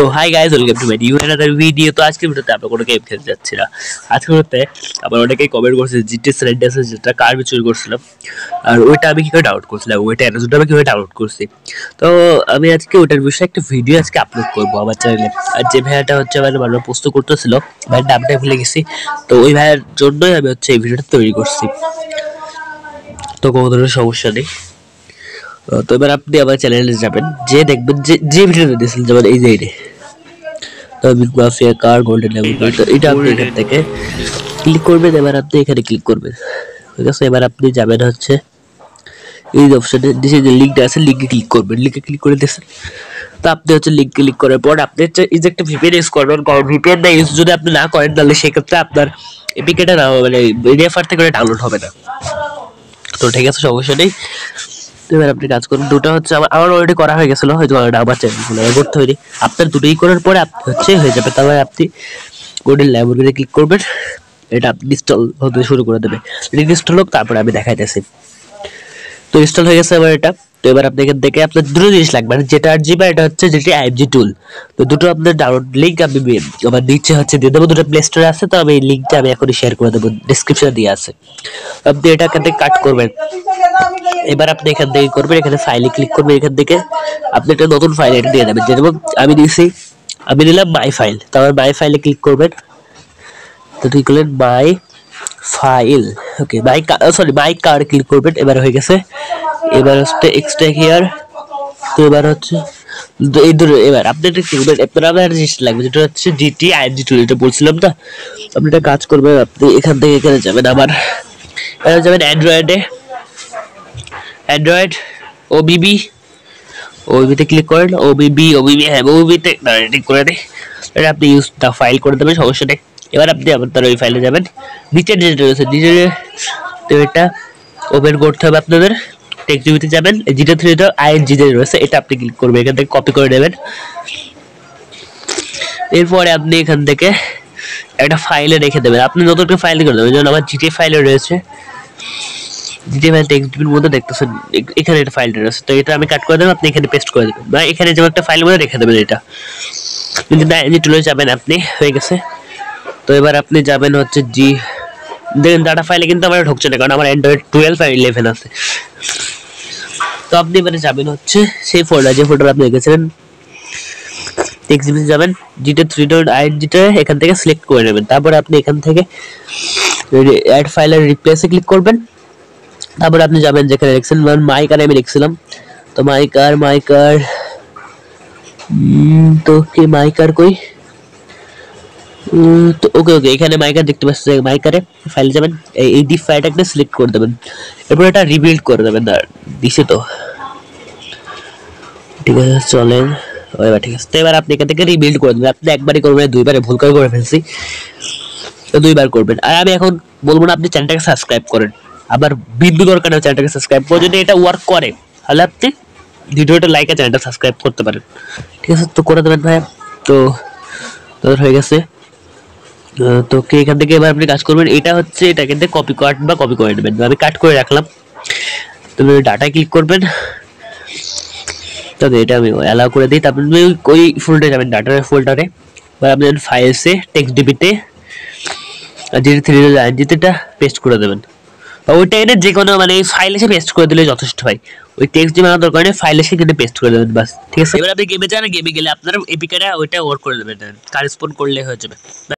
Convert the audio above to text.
তো hi guys welcome to my new another video তো আজকের ভিডিওতে আমরা কোনো গেম খেলতে যাচ্ছি না। আজকের ভিডিওতে আবার অনেকেই কমেন্ট করছে জিটি আছে যেটা কার চুরি করছিলাম। আর ওইটা আমি কি করে ডাউনলোড করছিলাম ওইটা অ্যামাজনটা আমি কীভাবে ডাউনলোড করছি। তো আমি আজকে ওইটার বিষয়ে একটা ভিডিও আজকে আপলোড করব আমার চ্যানেলে আর যে ভাইয়াটা হচ্ছে মানে বারবার পোস্ট করতেছিল, ভাইয়ের নামটা ভুলে গেছি। তো ওই ভাইয়ের জন্যই আমি হচ্ছে এই ভিডিওটা তৈরি করছি। তো কোনো ধরনের সমস্যা নেই। তো এবার আপনি আমার চ্যানেলে যাবেন, যে দেখবেন যে যে ভিডিওটা দিয়েছিলেন যেমন এই যে। তো কার গোল্ডেন লেভেল তো এটা আপনি এখান থেকে ক্লিক করবেন এবার আপনি এখানে ক্লিক করবেন। ঠিক আছে? এবার আপনি যাবেন হচ্ছে এই অপশনে নিচে যে লিঙ্কটা আছে লিঙ্কে ক্লিক করবেন। লিঙ্কে ক্লিক করে দিয়েছেন তো আপনি হচ্ছে লিঙ্ক ক্লিক করার পর আপনি হচ্ছে ইজ একটা ভিপিএন ইউজ করবেন। কারণ ভিপিএন না ইউজ যদি আপনি না করেন তাহলে সেক্ষেত্রে আপনার এপিকেটা না মানে রেফার থেকে ডাউনলোড হবে না। তো ঠিক আছে সমস্যা নেই। এবার আপনি কাজ করুন। দুটো হচ্ছে আমার আমার অলরেডি করা হয়ে গেছিল, হয়তো আমার আবার চ্যানেল করতে হয়নি আপনার দুটোই করার পরে আপনি হচ্ছে হয়ে যাবে। তারপরে আপনি কোডের লাইব্রেরিতে ক্লিক করবেন, এটা ইনস্টল হতে শুরু করে দেবে। ইনস্টল হোক, তারপরে আমি দেখাইতেছি। তো ইনস্টল হয়ে গেছে আমার এটা। তো এবার আপনি এখান থেকে আপনার দুটো জিনিস লাগবে। মানে যেটা আর জিবা এটা হচ্ছে যেটি জি টুল তো দুটো আপনার ডাউনলোড লিঙ্ক আমি আমার নিচে হচ্ছে দিয়ে দেবো, দুটো প্লে স্টোরে আছে, তো আমি এই লিঙ্কটা আমি এখনই শেয়ার করে দেবো ডিসক্রিপশনে দিয়ে আছে। আপনি এটা এখান থেকে কাট করবেন। এবার আপনি এখান থেকে করবেন, এখানে ফাইলে ক্লিক করবেন এখান থেকে। আপনি একটা নতুন ফাইল এটা দিয়ে দেবেন। যেরকম আমি দিয়েছি, আমি নিলাম মাই ফাইল তো আমার মাই ফাইলে ক্লিক করবেন। তো ঠিক করলেন my file okay my sorry my car click করবেন। এবার হয়ে গেছে এবার হচ্ছে এক্সট্রা হিয়ার তো এবার হচ্ছে এই ধরো এবার আপনি এটা কি করবেন আপনার আবার একটা জিনিস লাগবে যেটা হচ্ছে জিটি আইএনজি টুল এটা বলছিলাম না আপনি এটা কাজ করবেন আপনি এখান থেকে এখানে যাবেন আবার এখানে যাবেন অ্যান্ড্রয়েডে অ্যান্ড্রয়েড ও ওবিবি ওবিবিতে ক্লিক করেন ওবিবি ওবিবি হ্যাঁ ওবিবিতে ঠিক করে দিই এটা আপনি ইউজ ফাইল করে দেবেন সমস্যা নেই এবার আপনি তার ওই ফাইলে যাবেন নিচের যেটা রয়েছে নিচের তো এটা ওপেন করতে হবে আপনাদের টেক্সটিভিতে যাবেন। যেটা থ্রিটা আইএনজি যে রয়েছে, এটা আপনি ক্লিক করবেন। এখান থেকে কপি করে নেবেন। এরপরে আপনি এখান থেকে একটা ফাইলে রেখে দেবেন। আপনি নতুন একটা ফাইল করে দেবেন। যেমন আমার জিটি ফাইলে রয়েছে। জিটি ফাইল টেক্সটিভির মধ্যে দেখতেছেন। এখানে একটা ফাইলটা রয়েছে। তো এটা আমি কাট করে দেবো, আপনি এখানে পেস্ট করে দেবেন। বা এখানে যেমন একটা ফাইল মধ্যে রেখে দেবেন এটা। কিন্তু না আইএনজি টুলে যাবেন আপনি, হয়ে গেছে। তো এবার আপনি যাবেন হচ্ছে জি দেখেন ডাটা ফাইলে কিন্তু আমার ঢুকছে না, কারণ আমার অ্যান্ড্রয়েড টুয়েলভ আর ইলেভেন আছে। তো আপনি এবারে যাবেন হচ্ছে সেই ফোল্ডার যে ফোল্ডার আপনি রেখেছিলেন এক্সিবিশন যাবেন জিটা থ্রি ডট আইন জিটা এখান থেকে সিলেক্ট করে নেবেন। তারপরে আপনি এখান থেকে অ্যাড ফাইলের রিপ্লেসে ক্লিক করবেন। তারপরে আপনি যাবেন যেখানে রেখেছেন মানে মাইক আর আমি রেখেছিলাম। তো মাইক আর মাইক আর তো কি মাইক আর কই? তো ওকে ওকে এখানে মাইকার দেখতে পাচ্ছেন মাইকারে ফাইলে যাবেন, এই ডিপ ফাইলটাকে সিলেক্ট করে দেবেন। এরপর এটা রিবিল্ড করে দেবেন দিছে তো। ঠিক আছে, চলেন। এবার ঠিক আছে। তো এবার আপনি এখান থেকে রিবিল্ড করে দেবেন। আপনি একবারই করবেন দুইবারে ভুল করে করে ফেলছি। তো দুইবার করবেন। আর আমি এখন বলব না, আপনি চ্যানেলটাকে সাবস্ক্রাইব করেন। আবার বিন্দু দরকার চ্যানেলটাকে সাবস্ক্রাইব করে যদি এটা ওয়ার্ক করে, তাহলে আপনি ভিডিওটা লাইক আর চ্যানেলটা সাবস্ক্রাইব করতে পারেন। ঠিক আছে, তো করে দেবেন ভাইয়া তো তোর হয়ে গেছে। তো কে এখান থেকে এবার আপনি কাজ করবেন? এটা হচ্ছে এটা কিন্তু কপি কাট বা কপি করে নেবেন। আমি কাট করে রাখলাম। তো ডাটায় ক্লিক করবেন। তবে এটা আমি অ্যালাউ করে দিই। তারপর আপনি ওই- ফোল্ডারে যাবেন ডাটার ফোল্ডারে বা আপনি ফাইলসে টেক্সট আর যেটা থ্রি যেটা পেস্ট করে দেবেন। বা ওইটা এনে যে কোনো মানে ফাইল এসে পেস্ট করে দিলে যথেষ্ট হয়। ওই টেক্সট দিয়ে বানানোর দরকার নেই ফাইল এসে কিন্তু পেস্ট করে দেবেন বাস ঠিক আছে? এবার আপনি গেমে যান গেমে গেলে আপনার এপিকাটা ওইটা ওয়ার্ক করে দেবেন কারেসপন্ড করলে হয়ে যাবে।